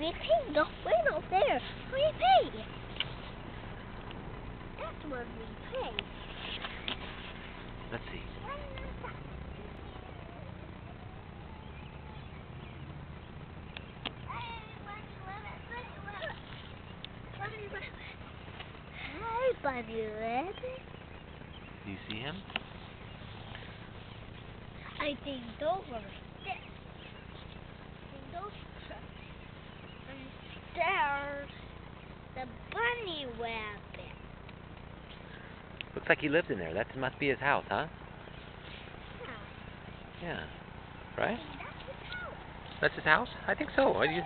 we pay. Look, way up there. We pay. That's where we pay. Let's see. Hi, Bunny Rabbit. Do you see him? I think those there's the bunny rabbit. Looks like he lived in there. That must be his house, huh? Yeah. Yeah. Right? That's his house. That's his house? I think so. Are you-